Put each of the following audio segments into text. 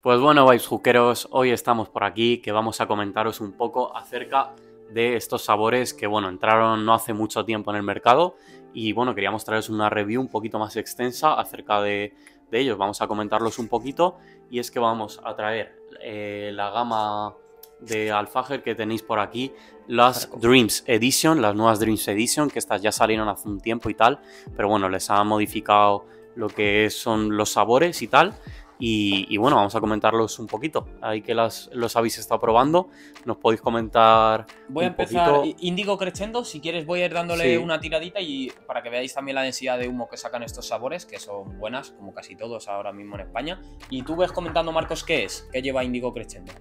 Pues bueno, Vibes hoy estamos por aquí que vamos a comentaros un poco acerca de estos sabores que, bueno, entraron no hace mucho tiempo en el mercado y, bueno, queríamos traeros una review un poquito más extensa acerca de, ellos. Vamos a comentarlos un poquito y es que vamos a traer eh, la gama de Alfager que tenéis por aquí, las Dreams Edition, las nuevas Dreams Edition, que estas ya salieron hace un tiempo y tal, pero bueno, les ha modificado lo que son los sabores y tal. Y, bueno, vamos a comentarlos un poquito. Ahí que las, los habéis estado probando, nos podéis comentar. Voy a empezar Indigo Crescendo. Si quieres, voy a ir dándole una tiradita y para que veáis también la densidad de humo que sacan estos sabores, que son buenas, como casi todos ahora mismo en España. Y tú ves comentando, Marcos, qué es, qué lleva Indigo Crescendo.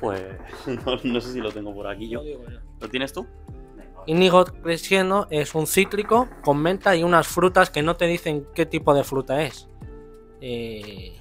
Pues no, sé si lo tengo por aquí yo. ¿Lo tienes tú? Indigo Crescendo es un cítrico con menta y unas frutas que no te dicen qué tipo de fruta es. Eh,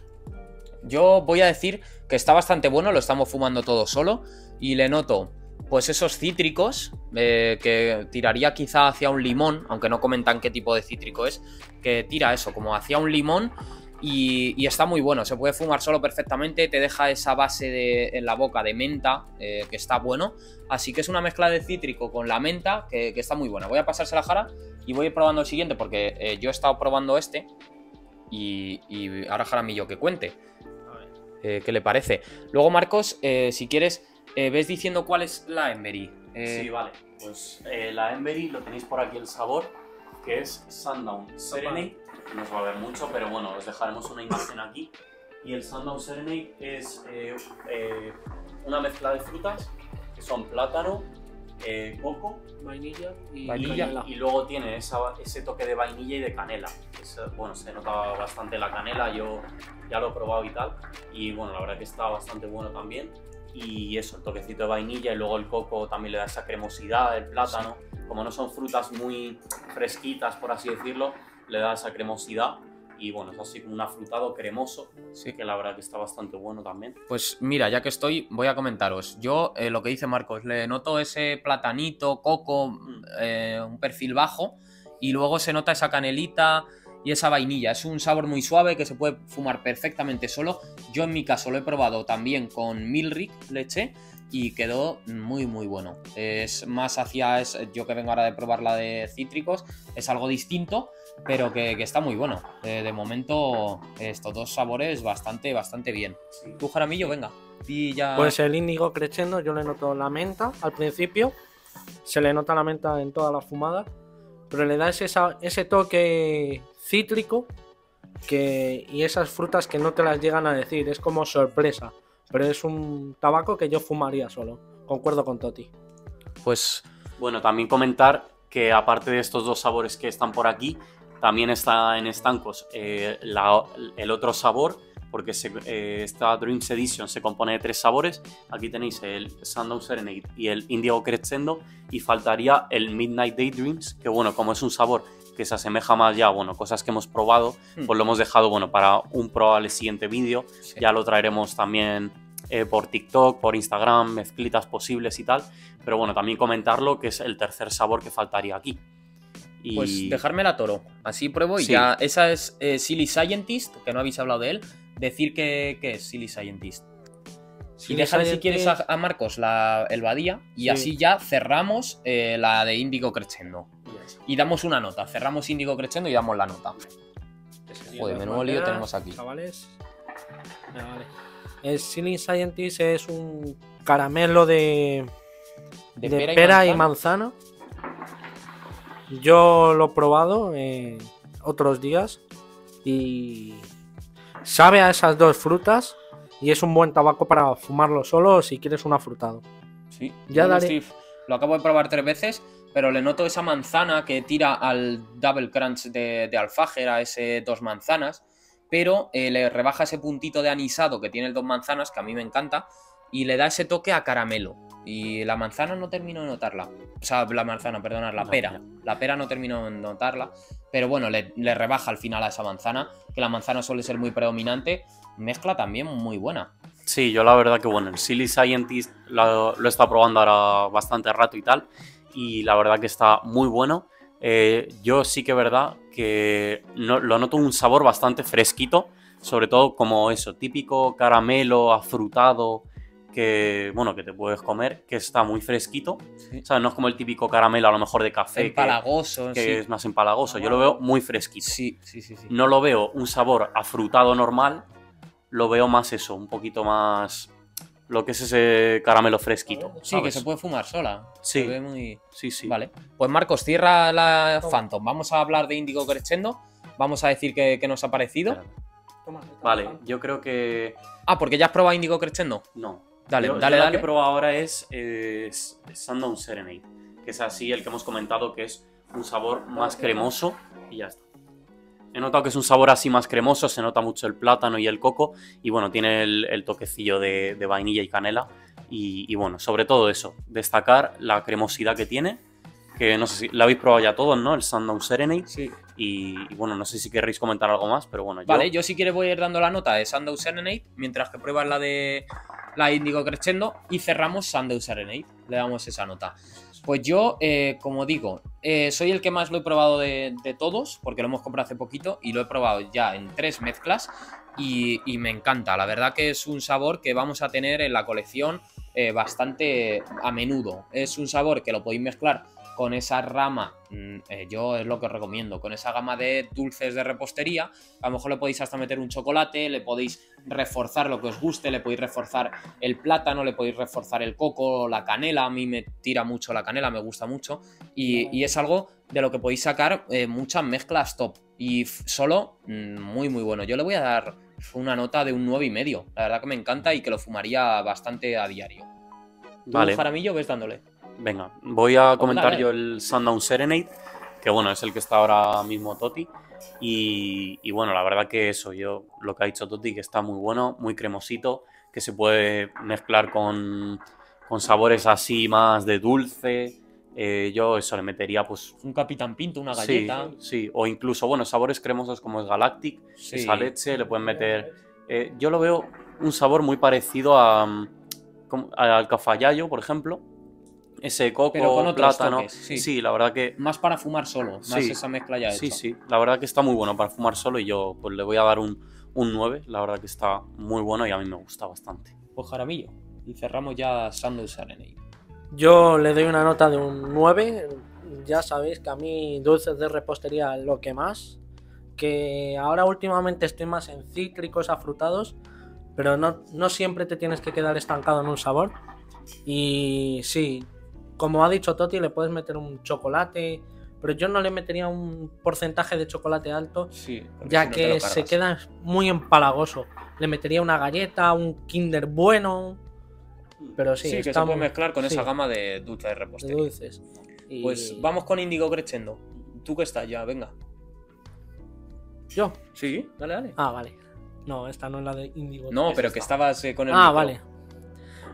yo voy a decir que está bastante bueno, lo estamos fumando todo solo y le noto pues esos cítricos eh, que tiraría quizá hacia un limón, aunque no comentan qué tipo de cítrico es, que tira eso, como hacia un limón y, está muy bueno, se puede fumar solo perfectamente, te deja esa base en la boca de menta, eh, que está bueno, así que es una mezcla de cítrico con la menta que, está muy buena. Voy a pasarse la jara y voy a ir probando el siguiente porque yo he estado probando este y, ahora Jaramillo que cuente. Eh, ¿Qué le parece? Luego, Marcos, eh, si quieres, eh, ves diciendo cuál es la Embery. Sí, vale. Pues la Embery lo tenéis por aquí el sabor, que es Sundown Serenade. No se va a ver mucho, pero bueno, os dejaremos una imagen aquí. Y el Sundown Serenade es una mezcla de frutas, que son plátano, eh, coco, vainilla y, canela. y luego tiene ese toque de vainilla y de canela. bueno, se nota bastante la canela, yo ya lo he probado y tal. Y bueno, la verdad que está bastante bueno también. Y eso, el toquecito de vainilla y luego el coco también le da esa cremosidad, el plátano. Como no son frutas muy fresquitas, por así decirlo, le da esa cremosidad y bueno, es así como un afrutado cremoso, sí que la verdad que está bastante bueno también. Pues mira, ya que estoy, voy a comentaros. Yo, eh, lo que dice Marcos, le noto ese platanito, coco, mm. eh, un perfil bajo, y luego se nota esa canelita y esa vainilla. Es un sabor muy suave que se puede fumar perfectamente solo. Yo en mi caso lo he probado también con Milrick leche y quedó muy muy bueno. Es más hacia, yo que vengo ahora de probar la de cítricos, es algo distinto pero que, está muy bueno. Eh, de momento, estos dos sabores bastante, bastante bien. Tú, Jaramillo, venga. Pues el índigo creciendo, yo le noto la menta al principio. Se le nota la menta en toda la fumada. Pero le da ese, ese toque cítrico que, y esas frutas que no te las llegan a decir. Es como sorpresa. Pero es un tabaco que yo fumaría solo. Concuerdo con Toti. Pues bueno, también comentar que aparte de estos dos sabores que están por aquí, también está en estancos eh, el otro sabor, porque eh, esta Dreams Edition se compone de tres sabores. Aquí tenéis el Sundown Serenade y el Indigo Crescendo. Y faltaría el Midnight Daydreams, que bueno, como es un sabor que se asemeja más ya, bueno, cosas que hemos probado, hmm. pues lo hemos dejado, bueno, para un probable siguiente vídeo. Ya lo traeremos también eh, por TikTok, por Instagram, mezclitas posibles y tal. Pero bueno, también comentarlo, que es el tercer sabor que faltaría aquí. Pues dejarme la toro. Así pruebo y ya. Esa es eh, Silly Scientist, que no habéis hablado de él. Decir que, es Silly Scientist. y déjale si quieres a, Marcos la, el Badía. Y así ya cerramos eh, la de Índigo Crescendo. Y damos una nota. Cerramos Índigo Crescendo y damos la nota. Joder, menudo lío tenemos aquí. Chavales. El Silly Scientist es un caramelo de, de, pera, y manzana. yo lo he probado otros días y sabe a esas dos frutas y es un buen tabaco para fumarlo solo si quieres un afrutado. Sí, ya daré... lo acabo de probar tres veces, pero le noto esa manzana que tira al Double Crunch de, de Alfajer, a ese dos manzanas, pero eh, le rebaja ese puntito de anisado que tiene el dos manzanas, que a mí me encanta, y le da ese toque a caramelo. Y la manzana no termino de notarla. O sea, la manzana, perdona, la pera. La pera no termino de notarla. Pero bueno, le, rebaja al final a esa manzana. Que la manzana suele ser muy predominante. Mezcla también muy buena. Sí, yo la verdad que bueno, el Silly Scientist lo, lo he estado probando ahora bastante rato y tal. Y la verdad que está muy bueno. Eh, yo sí que es verdad que lo noto un sabor bastante fresquito sobre todo como eso, típico caramelo afrutado que, bueno, que te puedes comer, que está muy fresquito. Sí. ¿Sabes? No es como el típico caramelo a lo mejor de café Empalagoso, que sí. es más empalagoso. Yo lo veo muy fresquito. Sí, sí, sí, sí. No lo veo un sabor afrutado normal, lo veo más eso, un poquito más lo que es ese caramelo fresquito. Sí, que se puede fumar sola. Sí. Se ve muy... Sí, sí. Vale. Pues Marcos, cierra la Phantom. Vamos a hablar de Indigo Crescendo. Vamos a decir qué, qué nos ha parecido. Espérate. Vale, yo creo que Ah, porque ya has probado Indigo Crescendo. no. Dale, Yo- yo dale, dale. que he probado ahora es, eh, es Sundown Serenade, que es así el que hemos comentado que es un sabor más cremoso y ya está. He notado que es un sabor así más cremoso, se nota mucho el plátano y el coco y bueno, tiene el, el toquecillo de, de vainilla y canela y, y bueno, sobre todo eso, destacar la cremosidad que tiene, que no sé si la habéis probado ya todos, ¿no? El Sundown Serenade Sí. y, y bueno, no sé si querréis comentar algo más, pero bueno, yo... Vale, yo si quieres voy a ir dando la nota de Sandow Serenade, mientras que pruebas la de la Indigo Crescendo y cerramos Sandow Serenade. Le damos esa nota. Pues yo, eh, como digo, eh, soy el que más lo he probado de, todos, porque lo hemos comprado hace poquito y lo he probado ya en tres mezclas y, y me encanta. La verdad que es un sabor que vamos a tener en la colección eh, bastante a menudo. Es un sabor que lo podéis mezclar con esa rama, mm, eh, yo es lo que os recomiendo, con esa gama de dulces de repostería. A lo mejor le podéis hasta meter un chocolate, le podéis reforzar lo que os guste, le podéis reforzar el plátano, le podéis reforzar el coco, la canela. A mí me tira mucho la canela, me gusta mucho. Y, y es algo de lo que podéis sacar eh, muchas mezclas top. Y solo, mm, muy, muy bueno. Yo le voy a dar una nota de un 9,5. La verdad que me encanta y que lo fumaría bastante a diario. ¿Tú, Vale. Jaramillo, ves dándole? Venga, voy a comentar yo el Sundown Serenade, que bueno, es el que está ahora mismo Toti. Y, y bueno, la verdad que eso, yo lo que ha dicho Toti, que está muy bueno, muy cremosito, que se puede mezclar con, con sabores así más de dulce. Eh, yo eso le metería pues... Un capitán pinto, una Sí, galleta. sí, o incluso, bueno, sabores cremosos como es Galactic, Sí. esa leche, le pueden meter... eh, yo lo veo un sabor muy parecido a, mm, al cafayayo, por ejemplo. Ese coco, Pero con otros plátano. toques, sí. la verdad que Más para fumar solo, más Sí. esa mezcla ya sí, hecha. sí, la verdad que está muy bueno para fumar solo y yo pues le voy a dar un, un 9, la verdad que está muy bueno y a mí me gusta bastante. Pues Jaramillo. Y cerramos ya Sandow Serenade. Yo le doy una nota de un 9. Ya sabéis que a mí dulces de repostería lo que más. Que ahora últimamente estoy más en cítricos, afrutados. Pero no, no siempre te tienes que quedar estancado en un sabor. Y sí, como ha dicho Toti, le puedes meter un chocolate. Pero yo no le metería un porcentaje de chocolate alto. Sí. Ya si no te que se queda muy empalagoso. Le metería una galleta, un kinder bueno. Pero sí, Sí, que se puede mezclar con sí, esa gama de dulces de de repostería. dulces. Y- Pues vamos con Indigo Crescendo. Tú que estás ya, venga. ¿Yo? Sí, dale, dale. Ah, vale. No, esta no es la de Indigo. no, pero que estabas eh, con el Ah, micro. vale.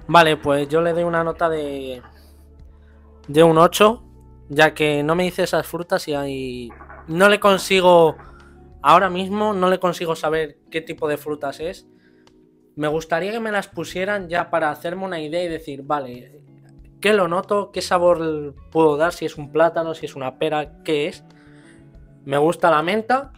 Vale, pues yo le doy una nota de. De un 8. Ya que no me dice esas frutas y hay. No le consigo. Ahora mismo no le consigo saber qué tipo de frutas es. Me gustaría que me las pusieran ya para hacerme una idea y decir, vale, ¿qué lo noto? ¿Qué sabor puedo dar? Si es un plátano, si es una pera, ¿qué es? Me gusta la menta.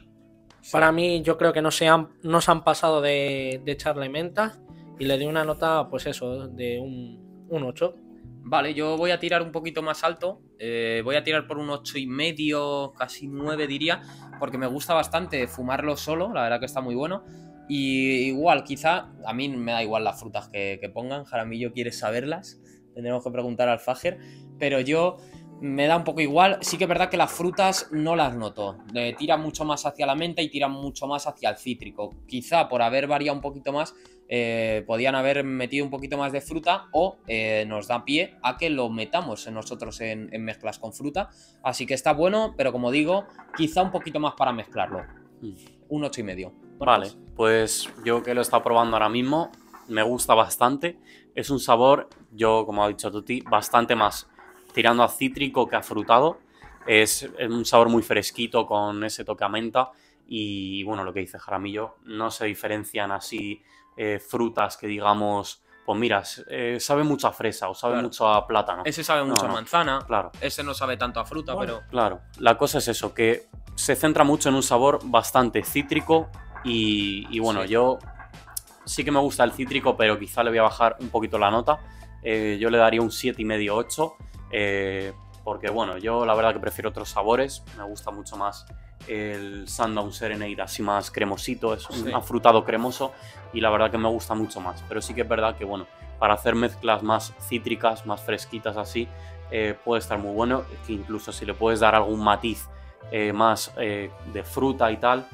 Para mí, yo creo que no se han, no se han pasado de, de echarle menta. Y le doy una nota, pues eso, de un, un 8. Vale, yo voy a tirar un poquito más alto. eh, voy a tirar por un 8 y medio, casi 9 diría, porque me gusta bastante fumarlo solo, la verdad que está muy bueno. Y igual, quizá, a mí me da igual las frutas que, que pongan, Jaramillo quiere saberlas, tendremos que preguntar al Fager, pero yo me da un poco igual. Sí que es verdad que las frutas no las noto, eh, tiran mucho más hacia la menta y tiran mucho más hacia el cítrico. Quizá por haber variado un poquito más, eh, podían haber metido un poquito más de fruta o eh, nos da pie a que lo metamos nosotros en, en mezclas con fruta. Así que está bueno, pero como digo, quizá un poquito más para mezclarlo. Mm. Un ocho y medio. Vale, pues yo que lo está probando ahora mismo, me gusta bastante. Es un sabor, yo como ha dicho Tuti, bastante más tirando a cítrico que a frutado. Es, un sabor muy fresquito con ese toque a menta. Y bueno, lo que dice Jaramillo, no se diferencian así eh, frutas que digamos, pues mira, eh, sabe mucho a fresa o sabe Claro. mucho a plátano. Ese sabe mucho No, a no. manzana. Claro. Ese no sabe tanto a fruta, Bueno. pero. Claro, la cosa es eso, que se centra mucho en un sabor bastante cítrico, Y, y bueno, yo sí que me gusta el cítrico, pero quizá le voy a bajar un poquito la nota. Eh, yo le daría un 7,5, 8. Eh, porque bueno, yo la verdad que prefiero otros sabores. Me gusta mucho más el Sundown Serenade así más cremosito, es un Sí. afrutado cremoso y la verdad que me gusta mucho más. Pero sí que es verdad que bueno, para hacer mezclas más cítricas, más fresquitas así, eh, puede estar muy bueno. Que incluso si le puedes dar algún matiz eh, más eh, de fruta y tal,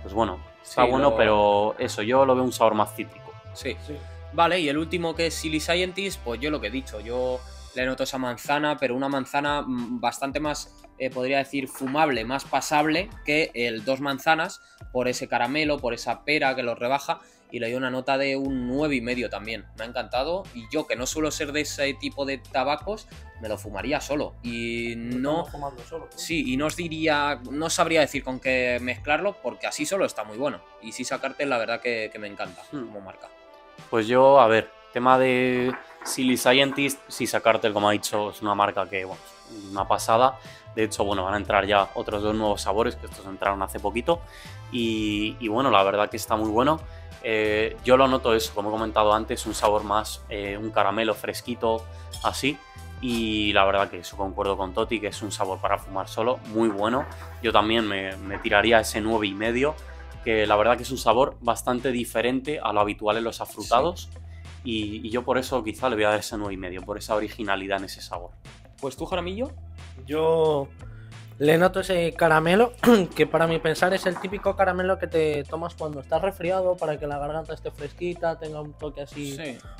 pues bueno, está Sí, bueno, lo- pero eso, yo lo veo un sabor más cítrico. Sí. Vale, y el último que es Silly Scientist, pues yo lo que he dicho, yo le noto esa manzana, pero una manzana mm, bastante más, eh, podría decir, fumable, más pasable que el dos manzanas, por ese caramelo, por esa pera que lo rebaja, y le doy una nota de un nueve y medio también. Me ha encantado, y yo que no suelo ser de ese tipo de tabacos, me lo fumaría solo. Y no... Fumando solo. ¿no? Sí, y no os diría, no sabría decir con qué mezclarlo, porque así solo está muy bueno. Y sí sacarte, la verdad que, que me encanta Hmm. como marca. Pues yo, a ver, tema de Silly Scientist, si sacarte, como ha dicho, es una marca que, bueno, es una pasada. De hecho, bueno, van a entrar ya otros dos nuevos sabores, que estos entraron hace poquito. Y, y bueno, la verdad que está muy bueno. Eh, yo lo noto eso, como he comentado antes, un sabor más, eh, un caramelo fresquito, así. Y la verdad que eso concuerdo con Toti, que es un sabor para fumar solo, muy bueno. Yo también me, me tiraría ese 9 y medio, que la verdad que es un sabor bastante diferente a lo habitual en los afrutados. Y, y yo por eso quizá le voy a dar ese 9 y medio, por esa originalidad en ese sabor. Pues tú, Jaramillo, Yo le noto ese caramelo, que para mi pensar es el típico caramelo que te tomas cuando estás resfriado para que la garganta esté fresquita, tenga un toque así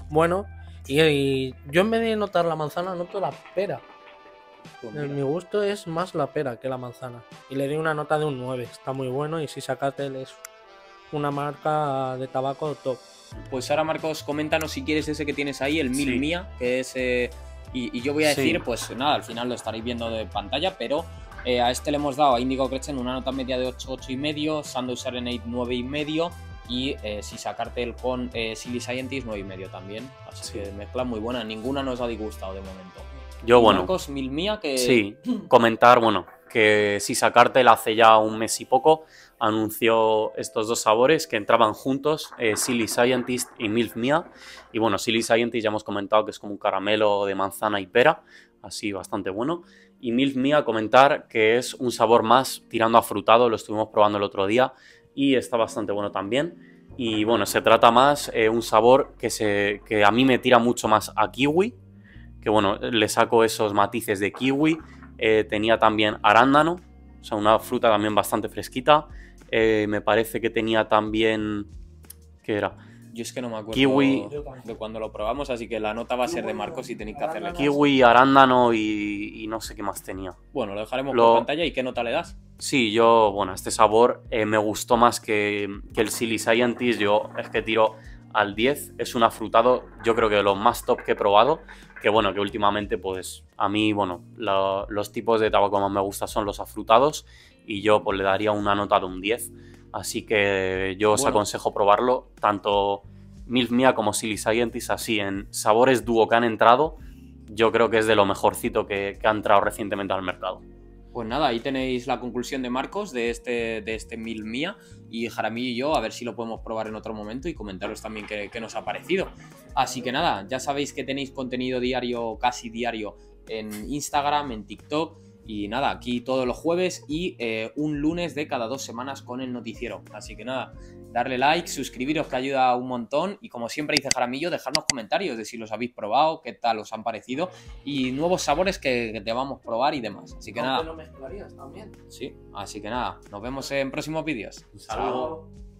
bueno. Y, y yo en vez de notar la manzana, noto la pera. Pues En mira. mi gusto es más la pera que la manzana. Y le di una nota de un 9. Está muy bueno y si Sacatel es una marca de tabaco top. Pues ahora, Marcos, coméntanos si quieres ese que tienes ahí, el Mil Sí. Mía, que es. eh, y, y yo voy a Sí. decir, pues nada, al final lo estaréis viendo de pantalla, pero eh, a este le hemos dado a Indigo Crescent una nota media de 8, 8 y medio, Sandow Serenade 9 y medio. Y eh, si sacarte el con eh, Silly Scientist 9 y medio también. Así Sí. que mezcla muy buena. Ninguna nos ha disgustado de momento. Yo, bueno, Marcos, Mil Mía, que. sí, comentar, bueno, que si sacarte hace ya un mes y poco, anunció estos dos sabores que entraban juntos, eh, Silly Scientist y Milk Mia. Y bueno, Silly Scientist ya hemos comentado que es como un caramelo de manzana y pera, así bastante bueno. Y Milk Mia comentar que es un sabor más tirando a frutado, lo estuvimos probando el otro día y está bastante bueno también. Y bueno, se trata más eh, un sabor que, se, que a mí me tira mucho más a kiwi, que bueno, le saco esos matices de kiwi. Eh, tenía también arándano, o sea, una fruta también bastante fresquita. Eh, me parece que tenía también... ¿Qué era? Yo es que no me acuerdo Kiwi. de cuando lo probamos, así que la nota va a ser de Marcos y tenéis que hacerle. Kiwi, arándano y, y no sé qué más tenía. Bueno, lo dejaremos Lo- por pantalla. ¿Y qué nota le das? Sí, yo, bueno, este sabor eh, me gustó más que, que el Silly Scientist. Yo es que tiro al 10. Es un afrutado, yo creo que de los más top que he probado. Que bueno, que últimamente, pues a mí, bueno, la- los tipos de tabaco más me gustan son los afrutados. Y yo, pues le daría una nota de un 10. Así que yo os Bueno. aconsejo probarlo, tanto Milk Mia como Silly Scientist, así en sabores dúo que han entrado. Yo creo que es de lo mejorcito que, que ha entrado recientemente al mercado. Pues nada, ahí tenéis la conclusión de Marcos de este, de este Mil Mía y Jaramillo y yo, a ver si lo podemos probar en otro momento y comentaros también qué, qué nos ha parecido. Así que nada, ya sabéis que tenéis contenido diario, casi diario, en Instagram, en TikTok y nada, aquí todos los jueves y eh, un lunes de cada dos semanas con el noticiero. Así que nada, darle like, suscribiros que ayuda un montón y como siempre dice Jaramillo, dejarnos comentarios de si los habéis probado, qué tal os han parecido y nuevos sabores que, que debamos probar y demás. Así que nada. lo mezclarías también. Sí, así que nada, nos vemos en próximos vídeos. Un saludo. Chao.